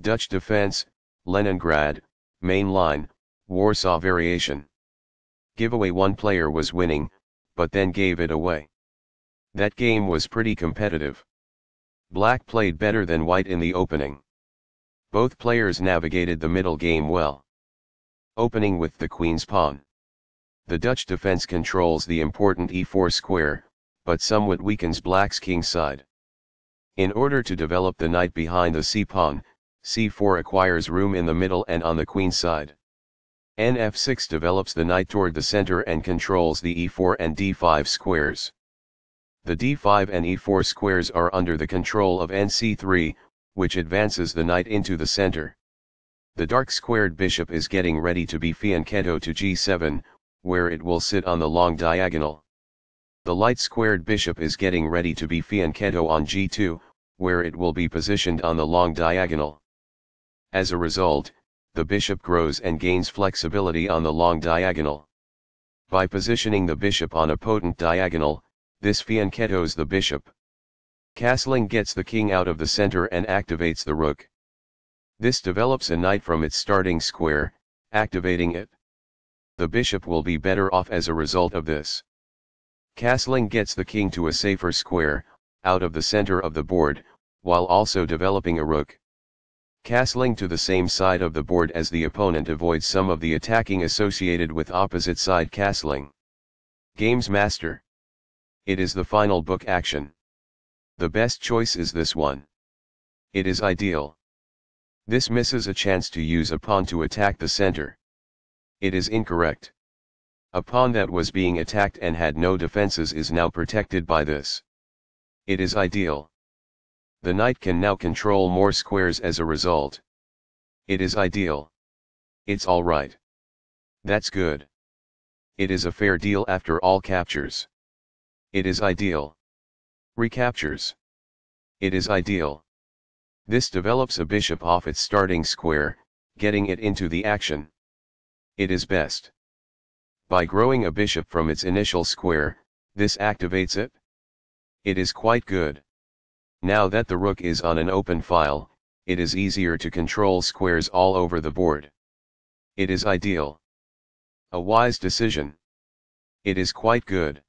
Dutch defense, Leningrad, main line, Warsaw variation. Giveaway one player was winning, but then gave it away. That game was pretty competitive. Black played better than white in the opening. Both players navigated the middle game well. Opening with the queen's pawn. The Dutch defense controls the important e4 square, but somewhat weakens black's king side. In order to develop the knight behind the c-pawn, c4 acquires room in the middle and on the queen side. nf6 develops the knight toward the center and controls the e4 and d5 squares. The d5 and e4 squares are under the control of nc3, which advances the knight into the center. The dark squared bishop is getting ready to be fianchetto to g7, where it will sit on the long diagonal. The light squared bishop is getting ready to be fianchetto on g2, where it will be positioned on the long diagonal. As a result, the bishop grows and gains flexibility on the long diagonal. By positioning the bishop on a potent diagonal, this fianchettos the bishop. Castling gets the king out of the center and activates the rook. This develops a knight from its starting square, activating it. The bishop will be better off as a result of this. Castling gets the king to a safer square, out of the center of the board, while also developing a rook. Castling to the same side of the board as the opponent avoids some of the attacking associated with opposite side castling. Games Master. It is the final book action. The best choice is this one. It is ideal. This misses a chance to use a pawn to attack the center. It is incorrect. A pawn that was being attacked and had no defenses is now protected by this. It is ideal. The knight can now control more squares as a result. It is ideal. It's alright. That's good. It is a fair deal after all captures. It is ideal. Recaptures. It is ideal. This develops a bishop off its starting square, getting it into the action. It is best. By growing a bishop from its initial square, this activates it. It is quite good. Now that the rook is on an open file, it is easier to control squares all over the board. It is ideal. A wise decision. It is quite good.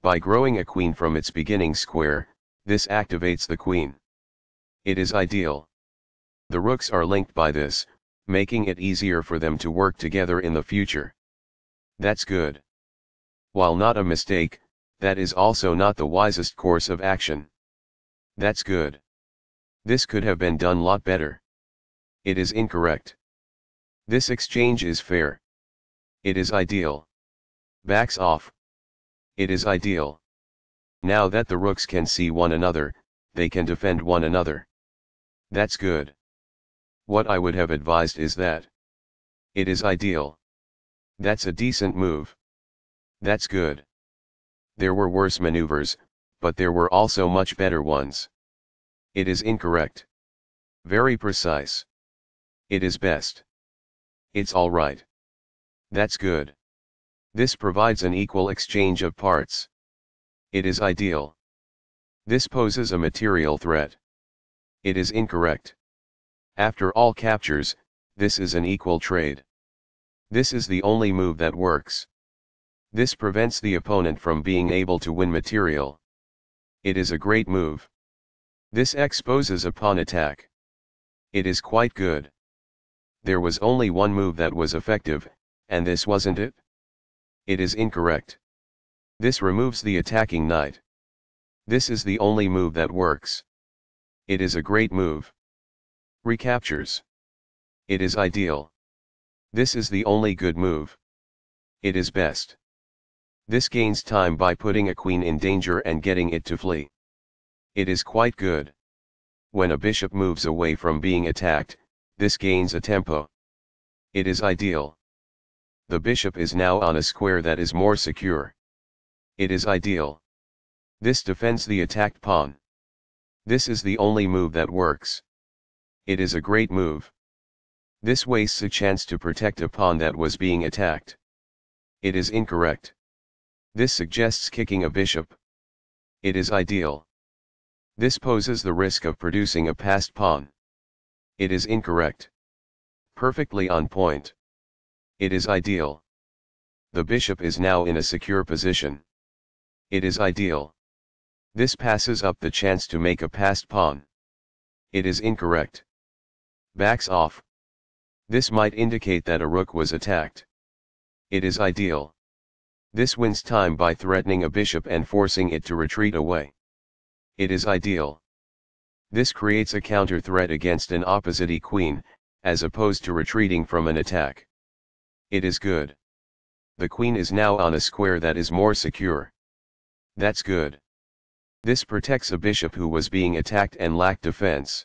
By growing a queen from its beginning square, this activates the queen. It is ideal. The rooks are linked by this, making it easier for them to work together in the future. That's good. While not a mistake, that is also not the wisest course of action. That's good. This could have been done lot better. It is incorrect. This exchange is fair. It is ideal. Backs off. It is ideal. Now that the rooks can see one another, they can defend one another. That's good. What I would have advised is that. It is ideal. That's a decent move. That's good. There were worse maneuvers, but there were also much better ones. It is incorrect. Very precise. It is best. It's alright. That's good. This provides an equal exchange of parts. It is ideal. This poses a material threat. It is incorrect. After all captures, this is an equal trade. This is the only move that works. This prevents the opponent from being able to win material. It is a great move. This exposes a pawn attack. It is quite good. There was only one move that was effective, and this wasn't it? It is incorrect. This removes the attacking knight. This is the only move that works. It is a great move. Recaptures. It is ideal. This is the only good move. It is best. This gains time by putting a queen in danger and getting it to flee. It is quite good. When a bishop moves away from being attacked, this gains a tempo. It is ideal. The bishop is now on a square that is more secure. It is ideal. This defends the attacked pawn. This is the only move that works. It is a great move. This wastes a chance to protect a pawn that was being attacked. It is incorrect. This suggests kicking a bishop. It is ideal. This poses the risk of producing a passed pawn. It is incorrect. Perfectly on point. It is ideal. The bishop is now in a secure position. It is ideal. This passes up the chance to make a passed pawn. It is incorrect. Backs off. This might indicate that a rook was attacked. It is ideal. This wins time by threatening a bishop and forcing it to retreat away. It is ideal. This creates a counter threat against an opposite queen, as opposed to retreating from an attack. It is good. The queen is now on a square that is more secure. That's good. This protects a bishop who was being attacked and lacked defense.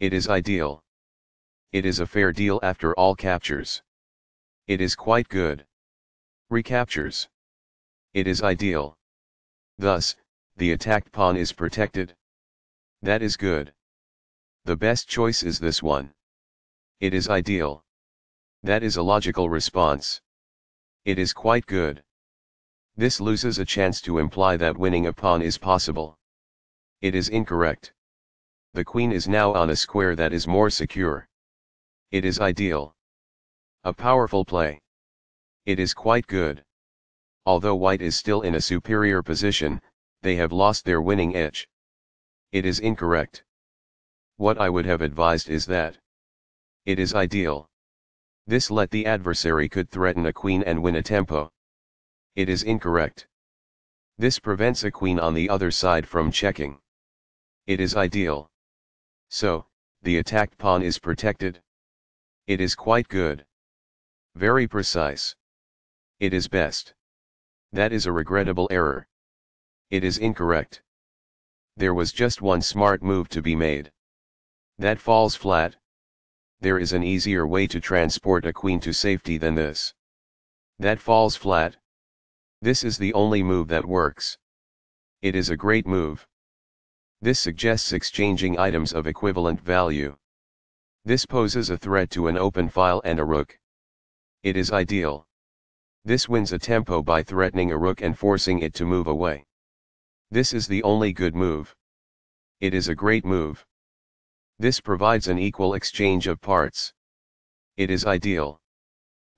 It is ideal. It is a fair deal after all captures. It is quite good. Recaptures. It is ideal. Thus, the attacked pawn is protected. That is good. The best choice is this one. It is ideal. That is a logical response. It is quite good. This loses a chance to imply that winning a pawn is possible. It is incorrect. The queen is now on a square that is more secure. It is ideal. A powerful play. It is quite good. Although white is still in a superior position, they have lost their winning edge. It is incorrect. What I would have advised is that it is ideal. This let the adversary could threaten a queen and win a tempo. It is incorrect. This prevents a queen on the other side from checking. It is ideal. So, the attacked pawn is protected. It is quite good. Very precise. It is best. That is a regrettable error. It is incorrect. There was just one smart move to be made. That falls flat. There is an easier way to transport a queen to safety than this. That falls flat. This is the only move that works. It is a great move. This suggests exchanging items of equivalent value. This poses a threat to an open file and a rook. It is ideal. This wins a tempo by threatening a rook and forcing it to move away. This is the only good move. It is a great move. This provides an equal exchange of parts. It is ideal.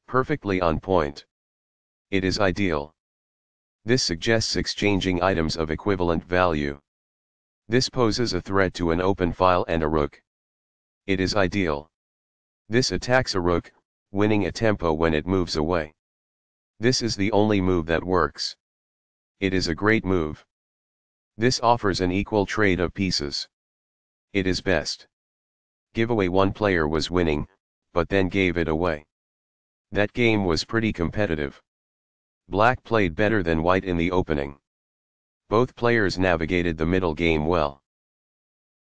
Perfectly on point. It is ideal. This suggests exchanging items of equivalent value. This poses a threat to an open file and a rook. It is ideal. This attacks a rook, winning a tempo when it moves away. This is the only move that works. It is a great move. This offers an equal trade of pieces. It is best. Giveaway one player was winning, but then gave it away. That game was pretty competitive. Black played better than white in the opening. Both players navigated the middle game well.